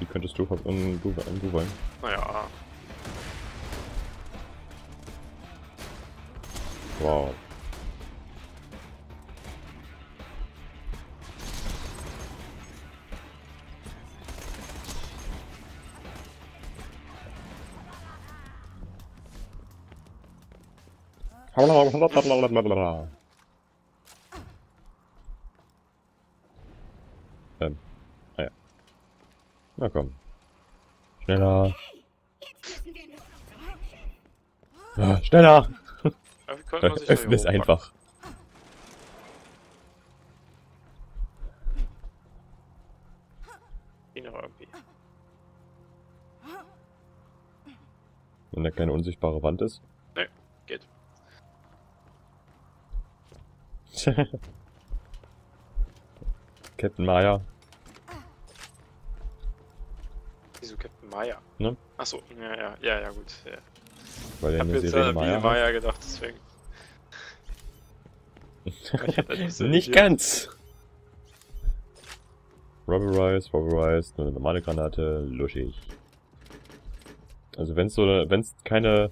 Die könntest du, um, du, du wollen. Naja. Wow. Ähm. Ah ja. Na komm. Schneller. Ja, schneller! Öffne es einfach. Wenn da keine unsichtbare Wand ist. Nee, geht. Captain Maya. Wieso Captain Maya? Ne? Achso, ja, ja, ja, ja, gut. Ja. Weil Ich er hab jetzt äh, Maya. Maya, gedacht, deswegen. Ich Nicht ganz! Rubberized, Rubberized, nur eine normale Granate, luschig. Also wenn's so, wenn's keine,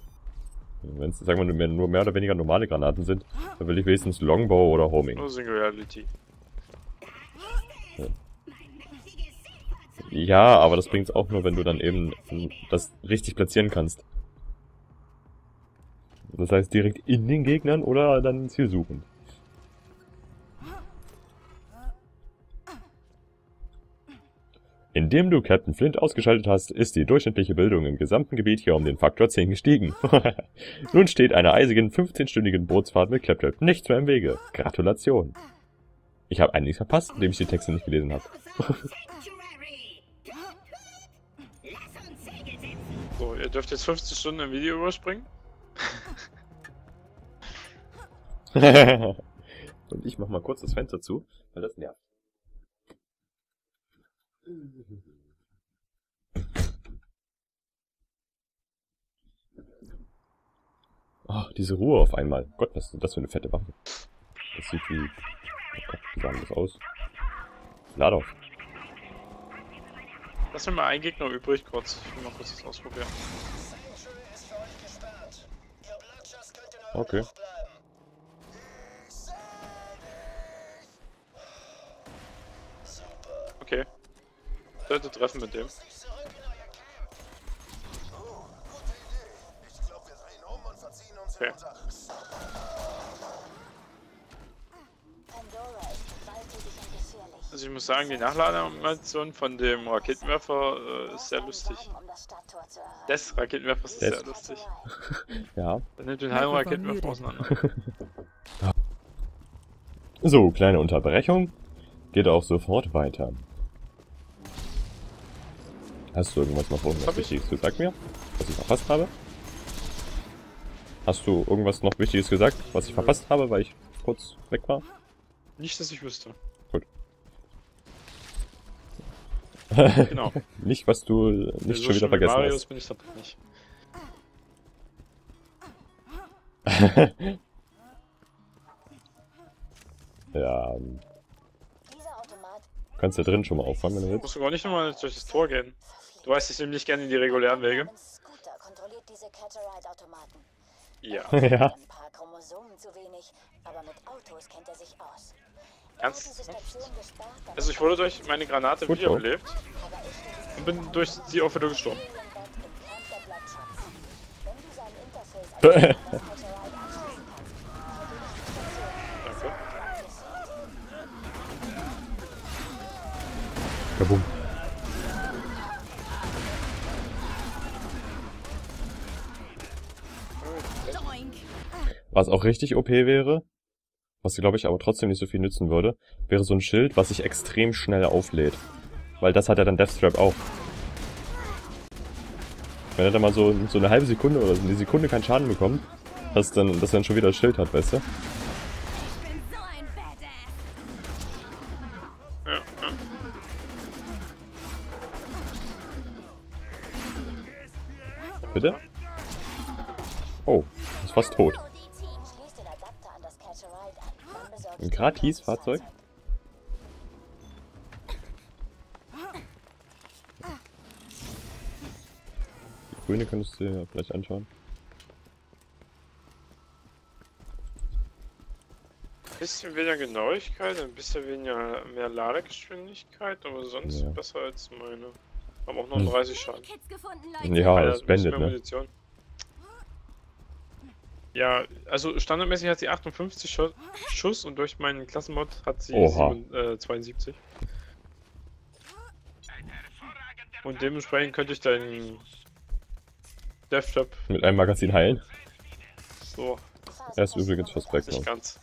wenn's, sagen wir nur mehr, nur mehr oder weniger normale Granaten sind, dann will ich wenigstens Longbow oder Homing. Nur Singularity. Ja, aber das bringt's auch nur, wenn du dann eben das richtig platzieren kannst. Das heißt direkt in den Gegnern oder dann Ziel suchen. Indem du Captain Flint ausgeschaltet hast, ist die durchschnittliche Bildung im gesamten Gebiet hier um den Faktor 10 gestiegen. Nun steht einer eisigen 15-stündigen Bootsfahrt mit Claptrap nichts mehr im Wege. Gratulation. Ich habe einiges verpasst, indem ich die Texte nicht gelesen habe. So, ihr dürft jetzt 15 Stunden im Video überspringen. Und ich mach mal kurz das Fenster zu, weil das nervt. Ach, diese Ruhe auf einmal. Gott, was ist das für eine fette Waffe? Das sieht wie... Oh Gott, wie sah das aus? Lad auf. Lass mir mal einen Gegner übrig, kurz. Ich will mal kurz das ausprobieren. Okay. Okay. Sollte treffen mit dem. Okay. Also ich muss sagen, die Nachladeanimation von dem Raketenwerfer äh, ist sehr lustig. Des Raketenwerfers ist Des. sehr lustig. Ja. Dann nimmt den halben Raketenwerfer auseinander. So, kleine Unterbrechung. Geht auch sofort weiter. Hast du irgendwas noch irgendwas. Wichtiges gesagt mir? Was ich verpasst habe? Hast du irgendwas noch Wichtiges gesagt, was ich verpasst habe, weil ich kurz weg war? Nicht, dass ich wüsste. Gut. Genau. Nicht, was du nicht So schon wieder vergessen Marius hast. bin ich dabei nicht. Ja, ähm, kannst ja drin schon mal auffangen, wenn du willst. Musst du gar nicht nochmal durch das Tor gehen. Du weißt, ich nehme nicht gerne die regulären Wege. Ja. Ja. Ein paar Chromosomen zu wenig, aber mit Autos kennt er sich aus. Ernst? Also ich wurde durch meine Granate Gut, wiederbelebt ich und bin durch sie auch wieder gestorben. Danke. Kabum. Was auch richtig OP wäre, was glaube ich aber trotzdem nicht so viel nützen würde, wäre so ein Schild, was sich extrem schnell auflädt. Weil das hat ja dann Deathstrap auch. Wenn er dann mal so, so eine halbe Sekunde oder so eine Sekunde keinen Schaden bekommt, dass dann, dass dann schon wieder das Schild hat, weißt du? Bitte? Oh, ist fast tot. Ein du Gratis-Fahrzeug? grüne könntest du dir vielleicht anschauen. Bisschen weniger Genauigkeit, ein bisschen weniger mehr Ladegeschwindigkeit, aber sonst Ja. besser als meine. Aber auch Hm. 30 Schaden. Kids gefunden, Leute. Ja, das da ein bisschen blendet, ne? Munition. Ja, also standardmäßig hat sie 58 Schuss, Schuss und durch meinen Klassenmod hat sie. 7, äh, 72. Und dementsprechend könnte ich deinen Deathtrap Mit einem Magazin heilen. so Er ist übrigens fürs nicht Background. ganz.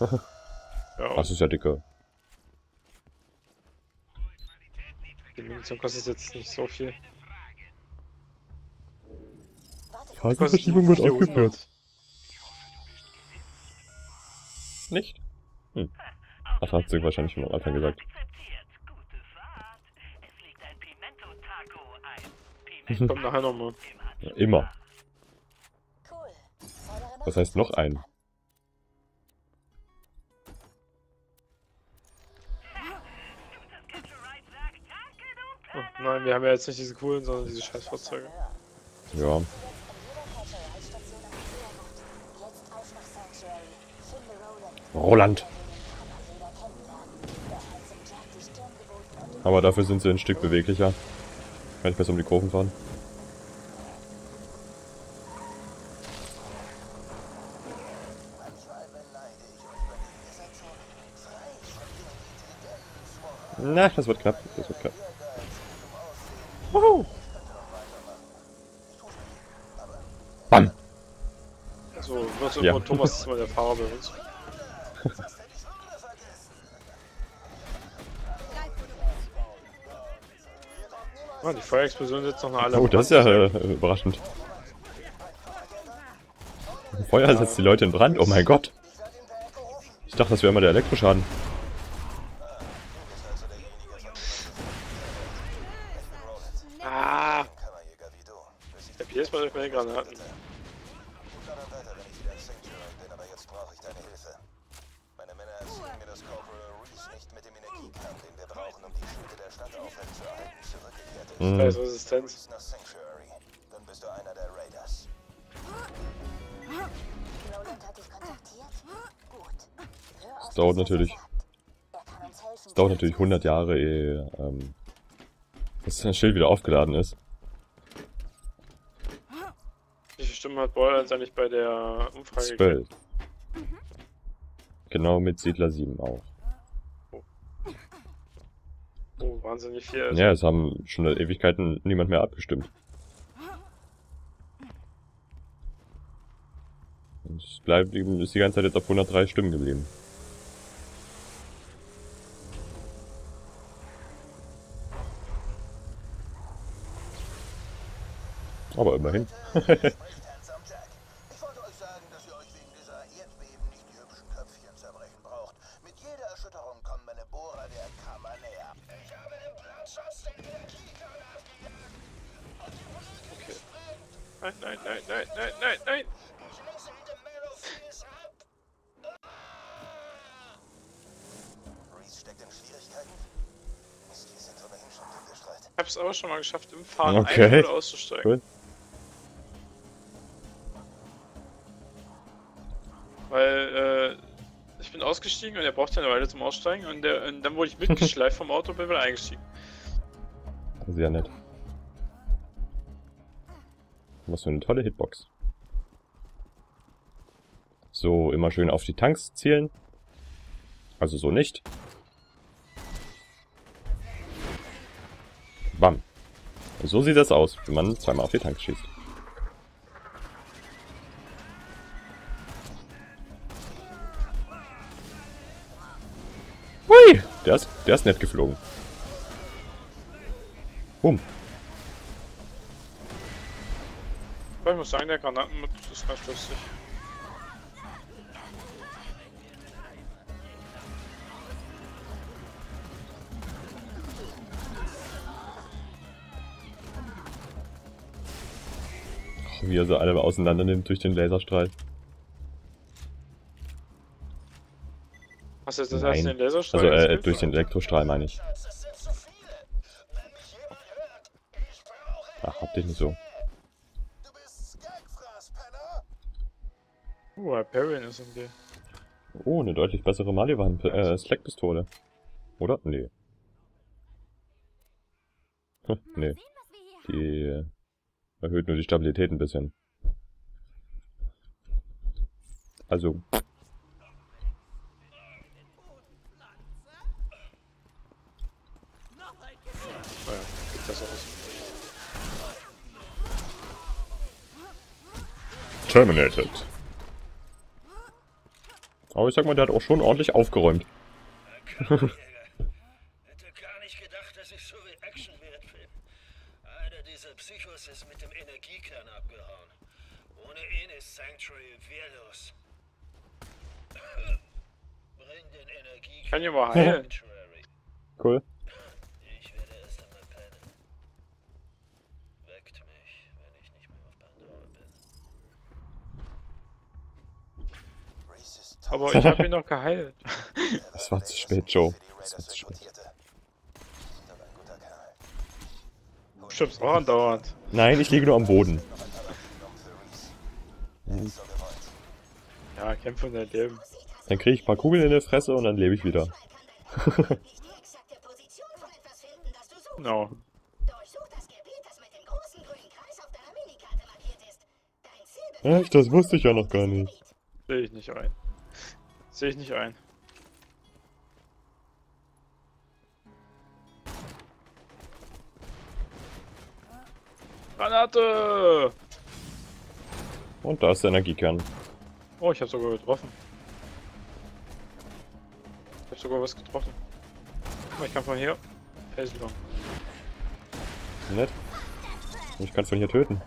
Ja, Das ist ja dicke. die Munition kostet jetzt nicht so viel. Warte, Phasenverschiebung wird 400. aufgeführt. Nicht? Hm. Ach, hat sie wahrscheinlich schon am Anfang gesagt. Kommt nachher nochmal. Ja, immer. Was heißt noch ein? Oh, nein, wir haben ja jetzt nicht diese coolen, sondern diese scheiß Fahrzeuge. Ja. Jetzt auf nach Sanctuary. Finde Roland. Roland. Kann mal jeder kennenlernen. Der hat zum Jack die Stirn geboten und Aber dafür sind sie ein Stück beweglicher. Kann ich besser um die Kurven fahren. Na, das wird knapp. Das wird knapp. Wuhu. Bam. Also, wird Ja. immer Thomas ist immer der Fahrer bei uns. Ah, die Feuerexplosion setzt noch eine alle. Oh, das ist ja äh, überraschend. Feuer setzt die Leute in Brand. Oh mein Gott. Ich dachte, das wäre immer der Elektroschaden. Dauert er natürlich. Es dauert natürlich 100 Jahre, ehe ähm, das Schild wieder aufgeladen ist. Wie viele Stimmen hat Boyle jetzt eigentlich bei der Umfrage gekriegt? 12. Genau mit Siedler 7 auch. Oh, wahnsinnig viel. Also, Ja, es haben schon seit Ewigkeiten niemand mehr abgestimmt. Und Es bleibt eben, ist die ganze Zeit jetzt auf 103 Stimmen geblieben. Steckt in Schwierigkeiten? Mist, wir sind ohnehin schon durchgestrahlt. Ich hab's aber schon mal geschafft, im Fahren Okay. ein- oder auszusteigen. Cool. Ausgestiegen und er brauchte eine Weile zum Aussteigen und, der, und dann wurde ich mitgeschleift vom Auto und bin wieder eingestiegen. Sehr nett. Was für eine tolle Hitbox. So, immer schön auf die Tanks zielen. Also so nicht. Bam. So sieht das aus, wenn man zweimal auf die Tanks schießt. Der ist, der ist nett geflogen. Bumm. Ich muss sagen, der Granatenmod ist ganz lustig. Wie er sie alle auseinander nimmt durch den Laserstrahl. Hast du das Nein. erst den Laserstrahl Also äh, durch den Elektrostrahl meine ich. Ach, hab dich nicht so. Uh, Hyperion ist okay. Oh, eine deutlich bessere Maliwan äh, Slack-Pistole. Oder? Nee. Hm, nee. Die äh, erhöht nur die Stabilität ein bisschen. Also, Naja, sieht besser aus. terminated. Aber ich sag mal, der hat auch schon ordentlich aufgeräumt. Hätte gar nicht gedacht, dass ich so reactionwert bin. Einer dieser Psychos ist mit dem Energiekern abgehauen. Ohne ihn ist Sanctuary wehrlos. Bring den Energiekern. Ich kann hier mal heilen. Cool. Ich werde erst einmal pennen. Weckt mich, wenn ich nicht mehr auf Pandora bin. Reese ist Aber ich habe ihn noch geheilt. Es war zu spät, Joe. Es war zu spät. Stimmt's auch andauernd. Nein, ich liege nur am Boden. Ja, kämpfe und erleben. Dann kriege ich ein paar Kugeln in der Fresse und dann lebe ich wieder. Suchst. Genau. Echt, das wusste ich ja noch gar nicht. Sehe ich nicht ein. Sehe ich nicht ein. Granate! Und da ist der Energiekern. Oh, ich habe sogar getroffen. Ich habe sogar was getroffen. Guck mal, ich kann von hier. Felsengang. Nett. Ich kann von hier töten.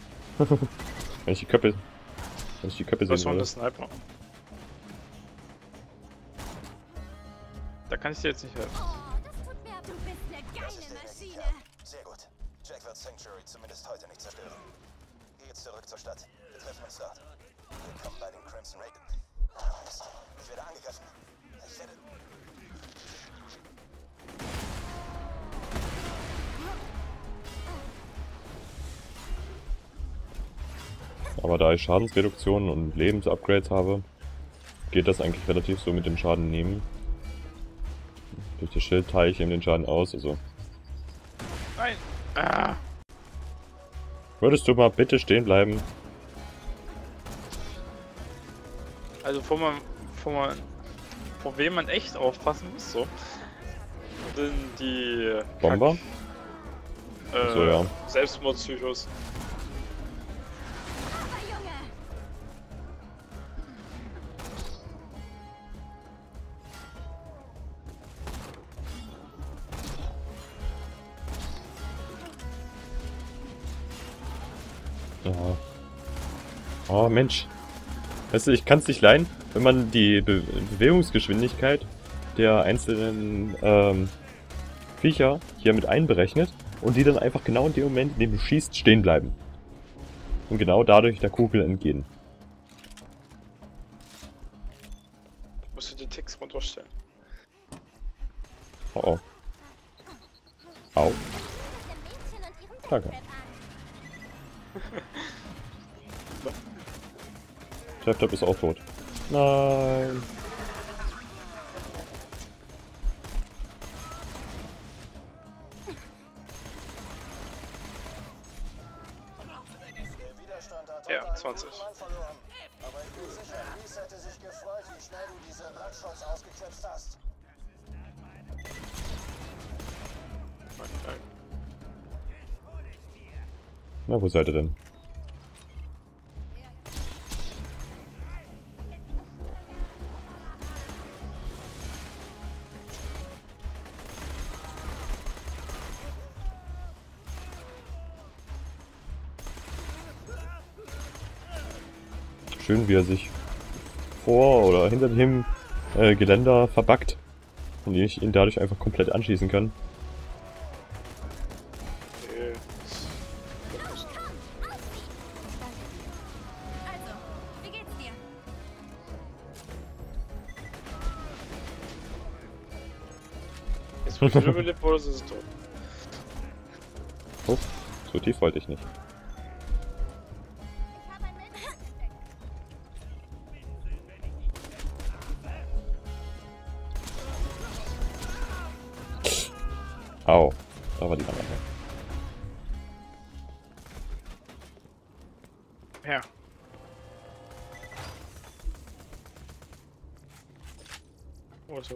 wenn ich die Köpfe. Wenn ich die Köpfe Das sehen war eine würde. Sniper. Kann ich dir jetzt nicht helfen. Oh, das tut mir, du bist eine geile Maschine. Sehr gut. Jack wird Sanctuary zumindest heute nicht zerstören. Geh jetzt zurück zur Stadt. Wir treffen uns dort. Willkommen bei den Crimson Raiden. Mist. Ich werde angegriffen. Ich werde... Aber da ich Schadensreduktionen und Lebensupgrades habe, geht das eigentlich relativ so mit dem Schaden nehmen. Durch das Schild teile ich eben den Schaden aus, also. Nein! Ah! Würdest du mal bitte stehen bleiben? Also vor man, vor man, vor wem man echt aufpassen muss, so, sind die Bomber? Kack, äh, so, ja. Selbstmordpsychos. Ja. Oh Mensch. Weißt du, ich kann es nicht leiden, wenn man die Be Bewegungsgeschwindigkeit der einzelnen ähm, Viecher hier mit einberechnet und die dann einfach genau in dem Moment, in dem du schießt, stehen bleiben. Und genau dadurch der Kugel entgehen. Musst du die Ticks runterstellen. Oh oh. Au. Danke. Wie schnell du diese Bloodshot's ausgeklipst hast. Na, wo seid ihr denn? Wie er sich vor oder hinter dem äh, Geländer verbackt und ich ihn dadurch einfach komplett anschießen kann. Jetzt wird überlebt oder ist es tot? So tief wollte ich nicht.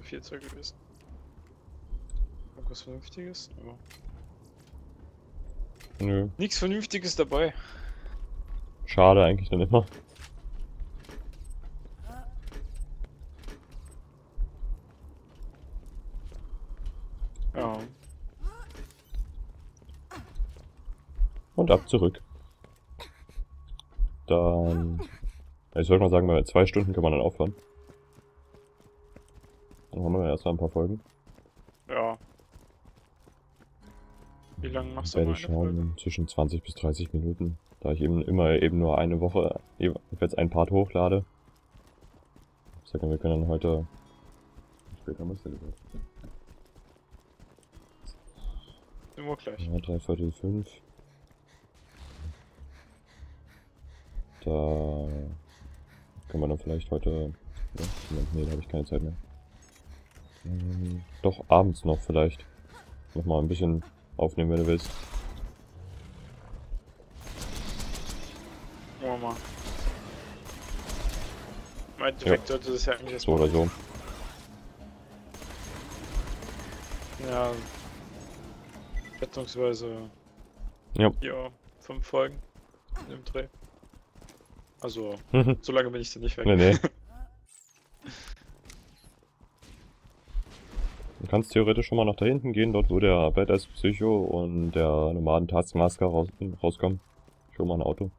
Oh, das war viel Zeug gewesen. Irgendwas Vernünftiges? Ja. Nö. Nichts Vernünftiges dabei. Schade eigentlich dann immer. Ja. Und ab zurück. Dann. Ich sollte mal sagen, bei zwei Stunden kann man dann aufhören. Wir erstmal ein paar Folgen. Ja. Wie lange machst du Werde ich eine Folge? schauen, zwischen 20 bis 30 Minuten. Da ich eben immer eben nur eine Woche jeweils ein Part hochlade. Ich sage, wir können dann heute. Wie spät haben wir es denn gesagt? Sind wir gleich. Ja, drei Viertel fünf. Da kann man dann vielleicht heute. Ja, nee, da habe ich keine Zeit mehr. Doch, abends noch vielleicht. Noch mal ein bisschen aufnehmen, wenn du willst. Gucken wir mal. Im Endeffekt sollte das ja eigentlich So oder so. Ja. Schätzungsweise. Ja. Ja, fünf Folgen im Dreh. Also, so lange bin ich dann nicht weg. nee, nee. Du kannst theoretisch schon mal nach da hinten gehen, dort wo der Badass Psycho und der Nomaden Taskmaster raus, rauskommen. Schon mal ein Auto.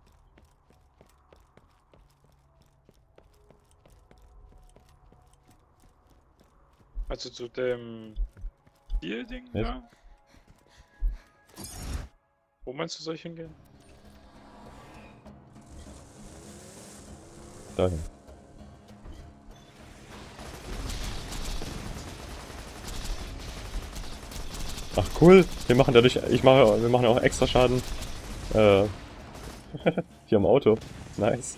Also zu dem Deal-Ding Was? da? Wo meinst du, soll ich hingehen? Dahin. Ach cool, wir machen dadurch, ich mache, wir machen auch extra Schaden. Äh, hier am Auto. Nice.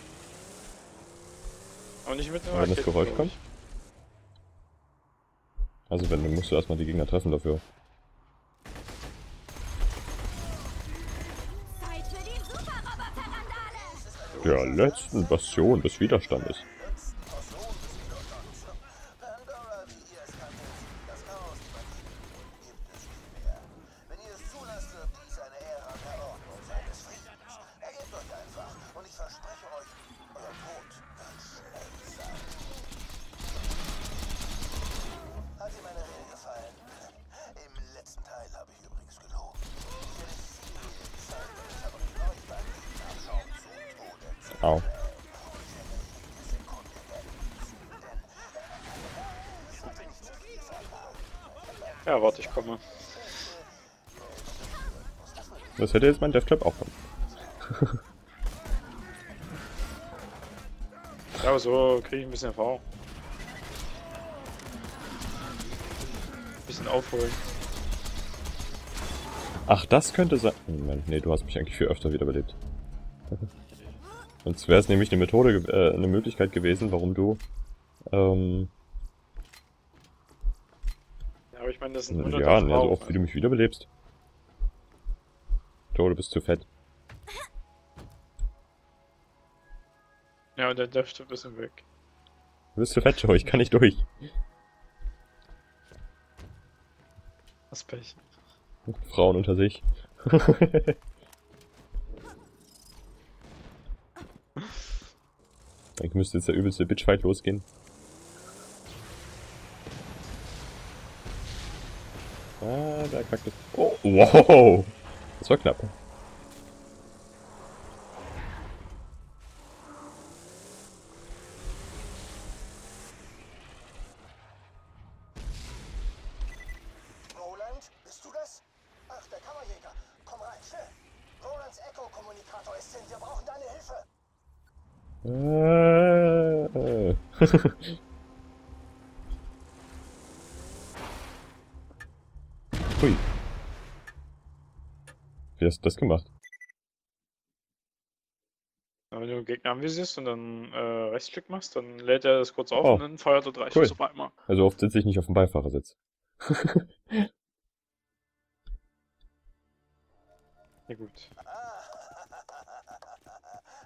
Aber nicht mit dem Aber wenn das Geräusch kommt? Also wenn, dann musst du erstmal die Gegner treffen dafür. Der letzten Bastion des Widerstandes. Ja, warte, ich komme. Das hätte jetzt mein Deathtrap auch kommen. Ja, aber so kriege ich ein bisschen Erfahrung. Bisschen aufholen. Ach, das könnte sein. Moment, nee, du hast mich eigentlich viel öfter wiederbelebt. Sonst wäre es nämlich eine Methode, äh, eine Möglichkeit gewesen, warum du, ähm, Ja, aber ich meine, das sind ja, also Erfahrungen. oft wie du mich wiederbelebst. Joe, du bist zu fett. Ja, und der Death ein bisschen weg. Du bist zu fett, Joe, ich kann nicht durch. Das Pech. Frauen unter sich. Eigentlich müsste jetzt der übelste Bitchfight losgehen. Da kackt es. Oh, wow! Das war knapp. Roland, bist du das? Ach, der Kammerjäger. Komm rein, schnell. Rolands Echo-Kommunikator ist hin. Wir brauchen deine Hilfe. Äh. Hui. Wie hast du das gemacht? Ja, Wenn du einen Gegner anvisierst und dann äh, Rechtsklick machst, dann lädt er das kurz auf Oh. und dann feuert er drei Cool. Schüsse auf einmal. Also oft sitze ich nicht auf dem Beifahrersitz. Ja gut.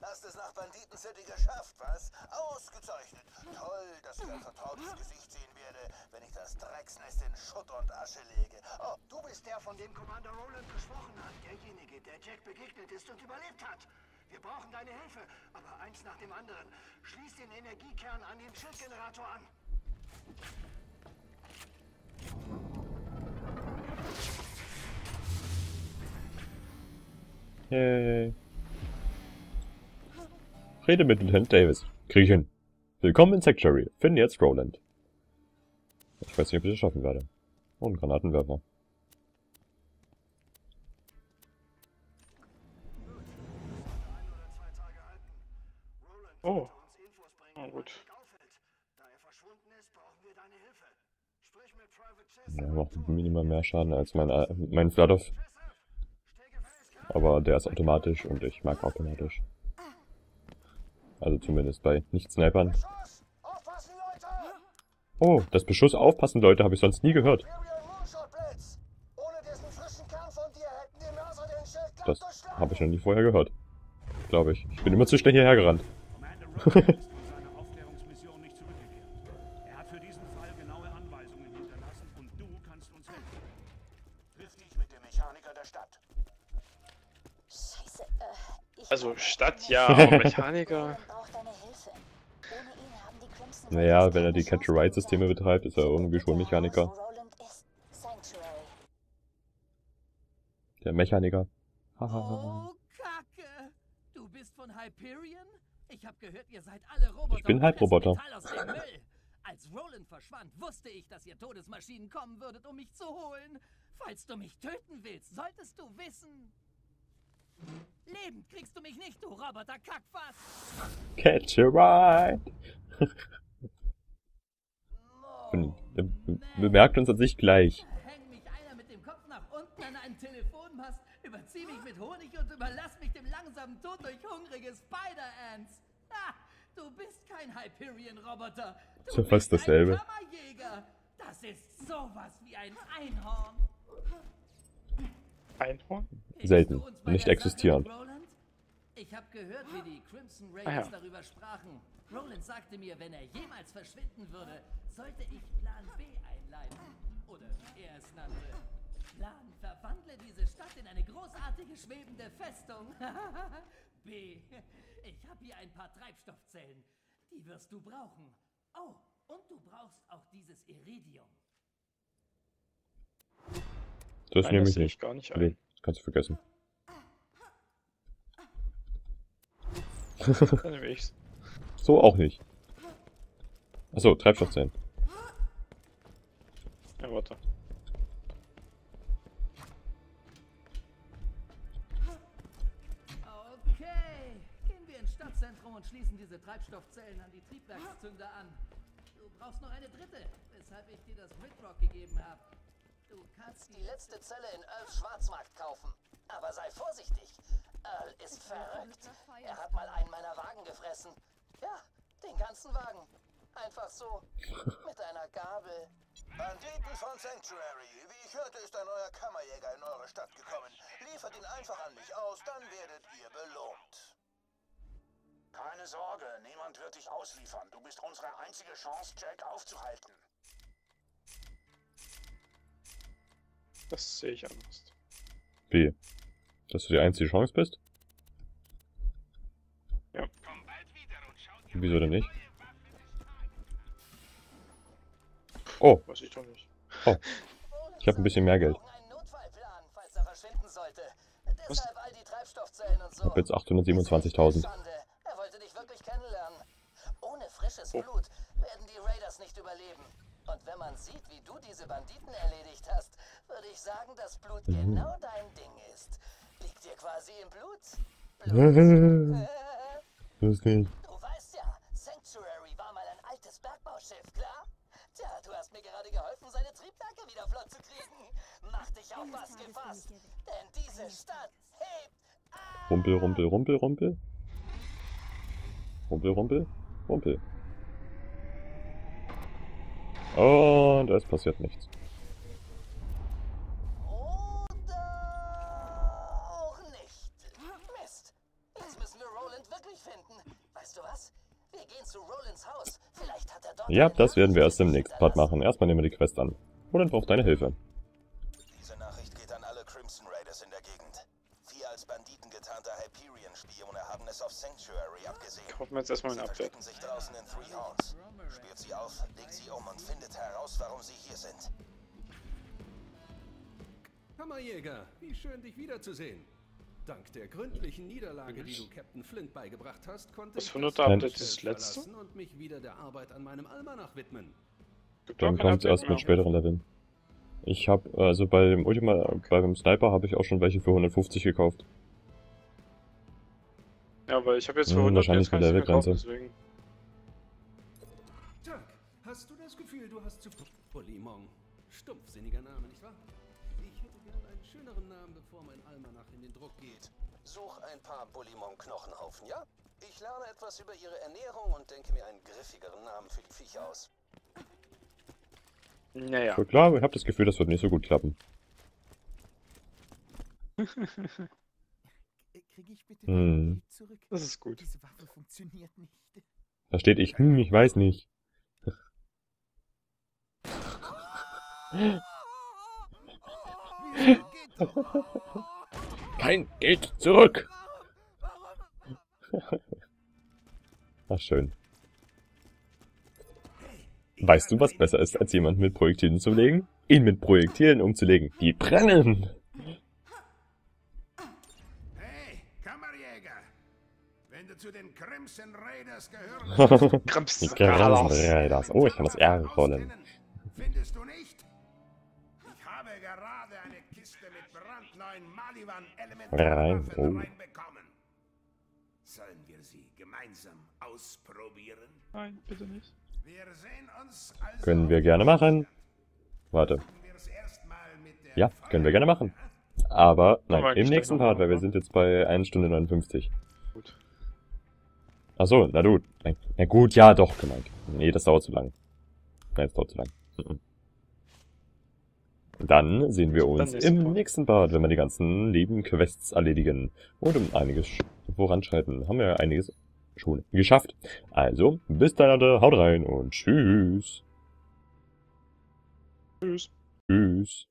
Hast es nach Banditen City geschafft, was? Ausgezeichnet. Toll, dass ich ein vertrautes Gesicht sehen werde, wenn ich das Drecksnest in Schutt und Asche lege. Oh, Du bist der, von dem Commander Roland gesprochen hat. Derjenige, der Jack begegnet ist und überlebt hat. Wir brauchen deine Hilfe, aber eins nach dem anderen. Schließ den Energiekern an den Schildgenerator an. Yay. Rede mit Lieutenant Davis. Krieg ich hin. Willkommen in Sanctuary. Finde jetzt Roland. Ich weiß nicht, ob ich das schaffen werde. Oh, ein Granatenwerfer. Oh. Na gut. Da er verschwunden ist, brauchen wir deine Hilfe. Sprich mit Private Ja, macht minimal mehr Schaden als mein, äh, mein Fladov. Aber der ist automatisch und ich mag automatisch. Also zumindest bei Nicht-Snipern. Oh, das Beschuss aufpassen, Leute, habe ich sonst nie gehört. Imperial Moonshot Blitz! Ohne diesen frischen Kern von dir hätten die Mörser den Schild glatt Das habe ich noch nie vorher gehört. Glaube ich. Ich bin immer zu schnell hierher gerannt. Commander Roland ist von seiner Aufklärungsmission nicht zurückgekehrt. Hat für diesen Fall genaue Anweisungen hinterlassen und du kannst uns helfen. Triff dich mit dem Mechaniker der Stadt. Scheiße, ich Also Stadt ja, aber Mechaniker. Roland braucht deine Hilfe. Ohne ihn haben die Crimson Naja, wenn er die gegen betreibt, ist er irgendwie schon Mechaniker. Der Mechaniker. Oh, Kacke! Du bist von Hyperion? Ich hab gehört, ihr seid alle Roboter. Ich bin Halbroboter. Als Roland verschwand, wusste ich, dass ihr Todesmaschinen kommen würdet, um mich zu holen. Falls du mich töten willst, solltest du wissen. Lebend kriegst du mich nicht, du Roboter Kackfass! Catch a ride. Und er be- bemerkt uns an sich gleich. Häng mich einer mit dem Kopf nach unten an einen Telefonmast, überzieh mich mit Honig und überlass mich dem langsamen Tod durch hungrige Spider-Ants. Ha! Du bist kein Hyperion-Roboter. Du ja fast dasselbe. Kammerjäger. Das ist sowas wie ein Einhorn. Einhorn? Selten. Nicht existierend. Ich habe gehört, wie die Crimson Ah Raiders ja. darüber sprachen. Roland sagte mir, wenn er jemals verschwinden würde, sollte ich Plan B einleiten. Oder wie er es nannte. Plan, verwandle diese Stadt in eine großartige schwebende Festung. B. Ich habe hier ein paar Treibstoffzellen. Die wirst du brauchen. Oh, und du brauchst auch dieses Iridium. Das Nein, nehme das ich sehe nicht. ich gar nicht ein. Nee, das kannst du vergessen. Dann nehme ich's. So auch nicht. Achso, Treibstoffzellen. Ja, warte. Okay, gehen wir ins Stadtzentrum und schließen diese Treibstoffzellen an die Triebwerkszünder an. Du brauchst noch eine dritte, weshalb ich dir das Gridrock gegeben habe. Du kannst die letzte Zelle in Earls Schwarzmarkt kaufen. Aber sei vorsichtig. Earl ist verrückt. Er hat mal einen meiner Wagen gefressen. Ja, den ganzen Wagen. Einfach so. Mit einer Gabel. Banditen von Sanctuary. Wie ich hörte, ist ein neuer Kammerjäger in eure Stadt gekommen. Liefert ihn einfach an mich aus, dann werdet ihr belohnt. Keine Sorge, niemand wird dich ausliefern. Du bist unsere einzige Chance, Jack aufzuhalten. Das sehe ich anders. Wie? Dass du die einzige Chance bist? Ja. Wieso denn nicht? Oh, Weiß ich doch nicht. ich habe ein bisschen mehr Geld. So. Ich habe jetzt 827.000. Schande. Er wollte dich wirklich kennenlernen. Ohne frisches Oh. Blut werden die Raiders nicht überleben. Und wenn man sieht, wie du diese Banditen erledigt hast, würde ich sagen, dass Blut Mhm. genau dein Ding ist. Liegt dir quasi im Blut? Blut. Lustig. Du weißt ja, Sanctuary war mal ein altes Bergbauschiff, klar? Tja, du hast mir gerade geholfen, seine Triebwerke wieder flott zu kriegen. Mach dich auf was gefasst, denn diese Stadt Rumpel, rumpel, rumpel, rumpel. Rumpel, rumpel, rumpel. Und es passiert nichts. Oder auch nicht. Mist. Jetzt müssen wir Roland wirklich finden. Weißt du was? Wir gehen zu Rolands Haus. Vielleicht hat er dort Ja, das werden wir erst im nächsten Part machen. Erstmal nehmen wir die Quest an. Roland braucht deine Hilfe. Diese Nachricht geht an alle Crimson Raiders in der Gegend. Vier als Banditen getarnte Hyperion-Spione haben es auf Sanctuary abgesehen. Kaufen wir jetzt erstmal ein Sie Update. verstecken sich draußen in Three Horns. Spürt sie auf, legt sie um und findet heraus, warum sie hier sind. Hammerjäger, wie schön dich wiederzusehen. Dank der gründlichen Niederlage, die du Captain Flint beigebracht hast, konnte Das ich 100. das Update Feld ist das letzte? und mich wieder der Arbeit an meinem Almanach widmen. Dann kommt es erst mit späteren Leveln. Ich habe, also bei dem Ultima, beim Sniper habe ich auch schon welche für 150 gekauft. Ja, weil ich habe jetzt für Hm, 100 wahrscheinlich mit der Levelgrenze. deswegen. Jack, hast du das Gefühl, du hast zu... Polimon. Stumpfsinniger Name, nicht wahr? Schöneren Namen, bevor mein Almanach in den Druck geht. Such ein paar Bulimon-Knochenhaufen, ja? Ich lerne etwas über ihre Ernährung und denke mir einen griffigeren Namen für die Viecher aus. Naja. So klar, ich habe das Gefühl, das wird nicht so gut klappen. Kriege ich bitte Hm. zurück? Das ist gut. Diese Waffe funktioniert nicht. Da steht ich, hm, ich weiß nicht. Kein Geld zurück! Ach, schön. Weißt du, was besser ist, als jemanden mit Projektilen zu legen? Ihn mit Projektilen umzulegen. Die brennen! Hey, Kammerjäger! Wenn du zu den Crimson Raiders. Die Gransen das. Oh, ich kann das R rollen. Findest du nicht? Ich habe gerade Kiste mit brandneuen Maliwan Rein, Elementarwaffen oh. reinbekommen. Sollen wir sie gemeinsam ausprobieren? Nein, bitte nicht. Wir sehen uns also Können wir gerne machen. Warte. Ja, können wir gerne machen. Aber, nein, im nächsten Part, weil wir machen, sind jetzt bei 1 Stunde 59. Gut. Ach so, na du. Na gut, ja, doch, gemeint. Nee, das dauert zu lang. Nein, das dauert zu lang. Dann sehen wir uns im Part. nächsten Part, wenn wir die ganzen lieben Quests erledigen und um einiges sch- voranschreiten. Haben wir ja einiges schon geschafft. Also, bis dann, Leute, haut rein und tschüss. Tschüss. Tschüss.